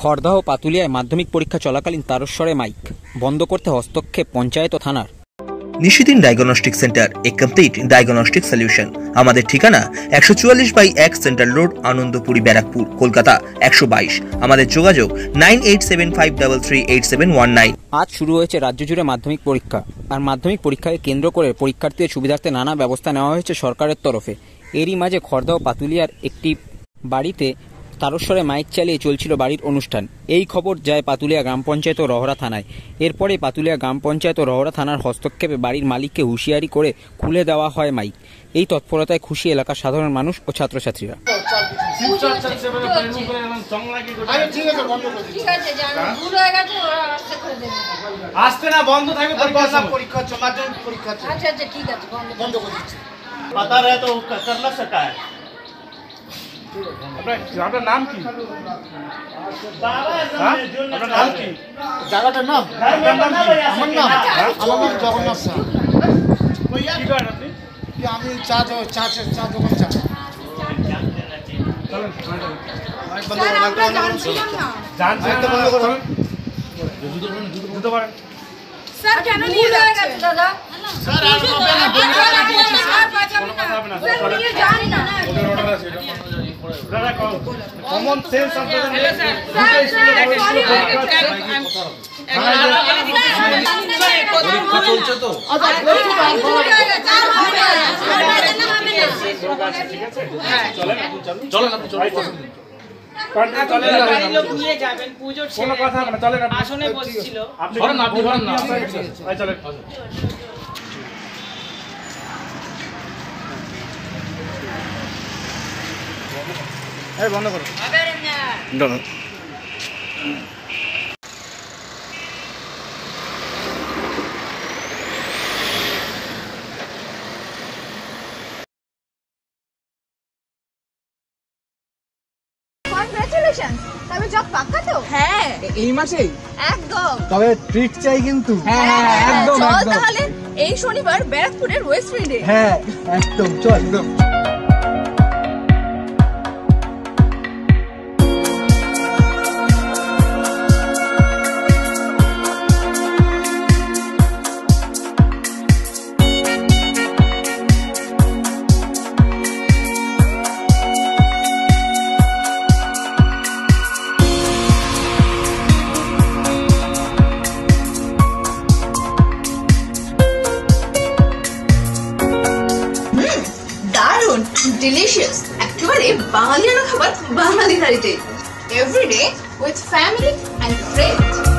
খড়দহ পাতুলিয়ায় মাধ্যমিক পরীক্ষা চলাকালীন তারস্বরে মাইক। বন্ধ করতে হস্তক্ষেপ পঞ্চায়েত ও থানার। নিশিদিন ডায়াগনস্টিক সেন্টার এ কমপ্লিট ডায়াগনস্টিক সলিউশন। আমাদের ঠিকানা একশো চুয়াল্লিশ বাই এক সেন্ট্রাল রোড আনন্দপুরি ব্যারাকপুর কলকাতা একশো বাইশ। আমাদের যোগাযোগ nine eight seven five double three eight seven one nine. আজ শুরু হয়েছে রাজ্য জুড়ে মাধ্যমিক পরীক্ষা। আর মাধ্যমিক পরীক্ষাকে কেন্দ্র করে পরীক্ষার্থীদের সুবিধার্থে নানা ব্যবস্থা নেওয়া হয়েছে সরকারের তরফে। এরই মাঝে খড়দহ পাতুলিয়ার একটি বাড়িতে তারস্বরে মাইক চালিয়ে চলছিল বাড়ির অনুষ্ঠান এই খবর যায় পাতুলিয়া গ্রাম পঞ্চায়েত ও রহরা থানায় এরপরে পাতুলিয়া গ্রাম পঞ্চায়েত ও রহরা থানার হস্তক্ষেপে বাড়ির মালিককে হুঁশিয়ারি করে খুলে দেওয়া হয় মাইক এই তৎপরতায় খুশি এলাকার সাধারণ মানুষ ও ছাত্রছাত্রীরা আরে ঠিক আছে বন্ধ করে দিচ্ছি ঠিক আছে জানো ভুল হয়ে গেছে ওরা আসতে করে দেবে আসতে না বন্ধ থাকবে পরীক্ষা পরীক্ষা পরীক্ষা হচ্ছে মাধ্যমিক পরীক্ষা হচ্ছে আচ্ছা আচ্ছা ঠিক আছে বন্ধ বন্ধ করে দিচ্ছি पता रहे तो कर ना सका है আপনার আপনার নাম কি? হ্যাঁ? আপনার নাম কি? জায়গাটার নাম? আপনার নাম কি? আমার নাম? আমার নাম জগন্নাথ শাহ কি করেন আপনি? আমি চা চা চা চা। দোকান চা। জুতো পরেন স্যার কেন নিয়ে হয়ে গেছে দাদা। স্যার, আর হবে না, বন্ধ করে দিচ্ছি, স্যার। হবে না স্যার নিয়ে যান না দাদা কমন সেন্স আপনাদের নেই স্যার স্যার পরীক্ষা চলছে তো চলেন আপনি চলেন আসনে বসছিল আপনি ধরেন আপনি ধরেন না চলেন এই বন্ধ করো। তবে জব পাক্কা তো? হ্যাঁ। এই মাসেই? একদম। তবে ট্রিট চাই কিন্তু। হ্যাঁ একদম চল তাহলে এই শনিবার ব্যারাকপুরের ওয়েস্ট ফিল্ডে হ্যাঁ একদম চল। একদম ডিলিশিয়াস একেবারে বাঙালিয়ানা খাবার বাঙালি বাড়িতে এভরিডে উইথ ফ্যামিলি অ্যান্ড